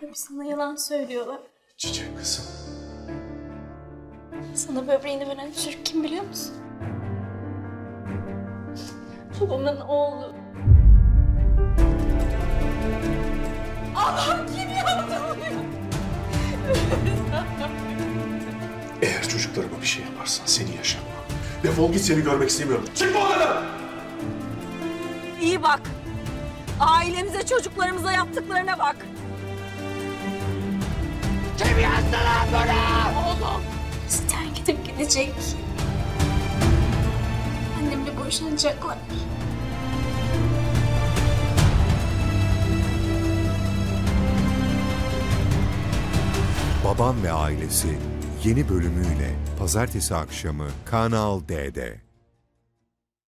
Hep sana yalan söylüyorlar. Çiçek kızım. Sana böbreğini veren çocuk kim biliyor musun? Babamın oğlu. Allah kim yaptı bunu? Eğer çocuklarıma bir şey yaparsan seni yaşatmam. Defol git seni görmek istemiyorum. Çık bu odadan! İyi bak. Ailemize, çocuklarımıza yaptıklarına bak. Gidecek. Annemle boşanacaklar. Babam ve Ailesi yeni bölümüyle pazartesi akşamı Kanal D'de.